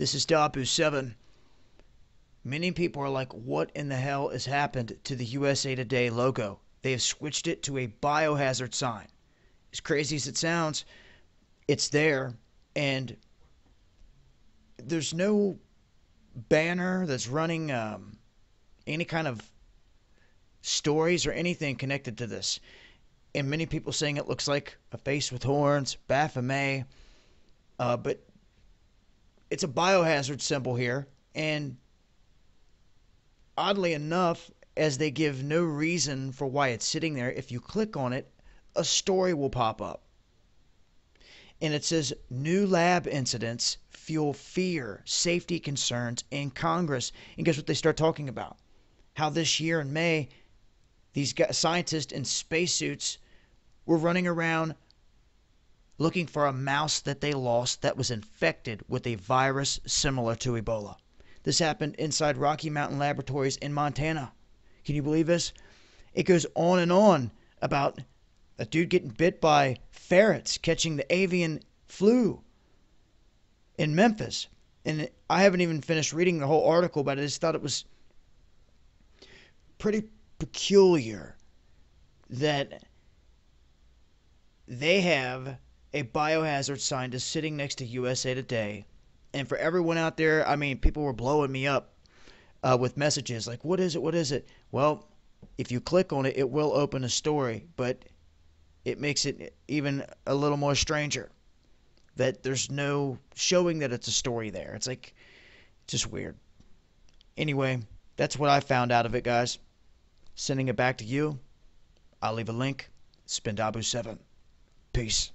This is Dahboo7. Many people are like, what in the hell has happened to the USA Today logo? They have switched it to a biohazard sign. As crazy as it sounds, it's there, and there's no banner that's running um, any kind of stories or anything connected to this. And many people saying it looks like a face with horns, Baphomet. Uh, but it's a biohazard symbol here. And oddly enough, as they give no reason for why it's sitting there, if you click on it, a story will pop up. And it says new lab incidents fuel fear, safety concerns in Congress. And guess what they start talking about? How this year in May, these scientists in spacesuits were running around looking for a mouse that they lost that was infected with a virus similar to Ebola. This happened inside Rocky Mountain Laboratories in Montana. Can you believe this? It goes on and on about a dude getting bit by ferrets catching the avian flu in Memphis. And I haven't even finished reading the whole article, but I just thought it was pretty peculiar that they have a biohazard sign just sitting next to USA Today. And for everyone out there, I mean, people were blowing me up uh, with messages like, what is it? What is it? Well, if you click on it, it will open a story, but it makes it even a little more stranger that there's no showing that it's a story there. It's like, it's just weird. Anyway, that's what I found out of it, guys. Sending it back to you. I'll leave a link. Spendabu7. Peace.